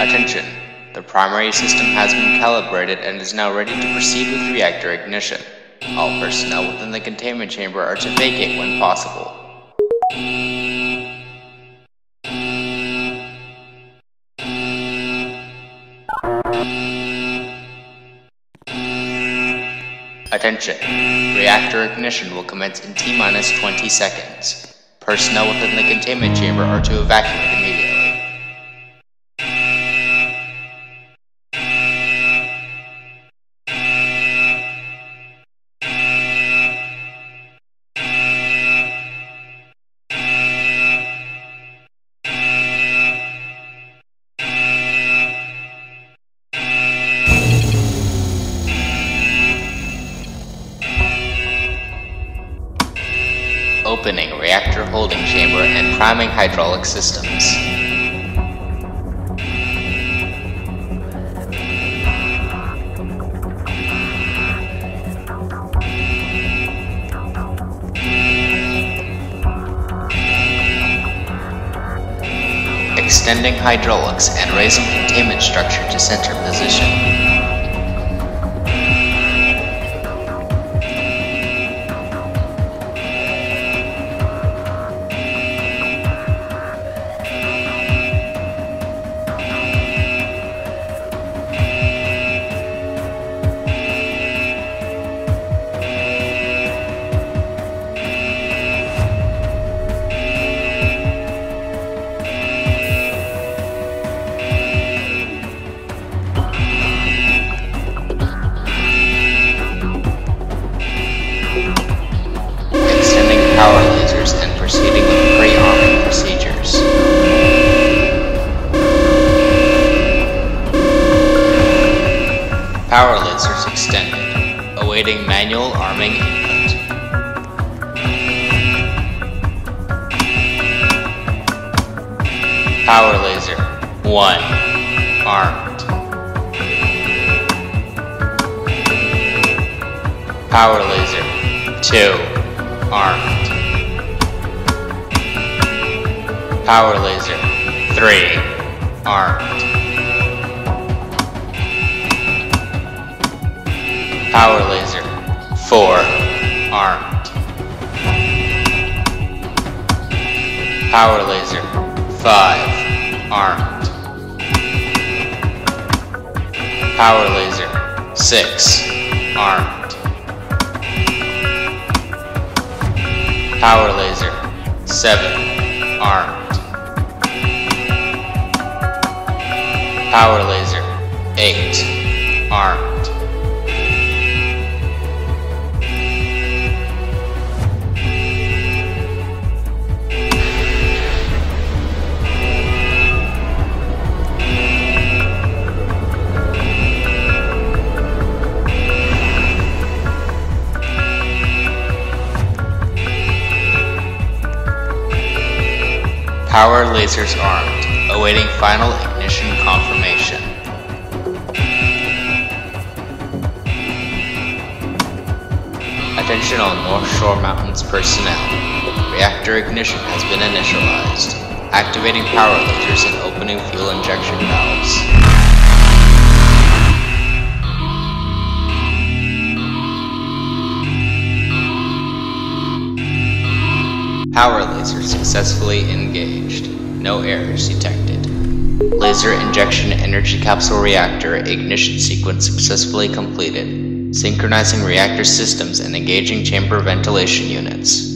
Attention! The primary system has been calibrated and is now ready to proceed with reactor ignition. All personnel within the containment chamber are to vacate when possible. Attention! Reactor ignition will commence in T-20 seconds. Personnel within the containment chamber are to evacuate immediately. Opening reactor holding chamber and priming hydraulic systems. Extending hydraulics and raising containment structure to center position. Extending power lasers and proceeding with pre-arming procedures. Power lasers extended, awaiting manual arming input. Power laser 1 armed. Power laser 2 armed. Power laser 3 armed. Power laser 4 armed. Power laser 5 armed. Power laser 6 armed. Power laser 7 armed. Power laser 8 armed. Power lasers armed, awaiting final ignition confirmation. Attention all North Shore Mountains personnel. Reactor ignition has been initialized. Activating power lasers and opening fuel injection valves. Power laser successfully engaged. No errors detected. Laser injection energy capsule reactor ignition sequence successfully completed. Synchronizing reactor systems and engaging chamber ventilation units.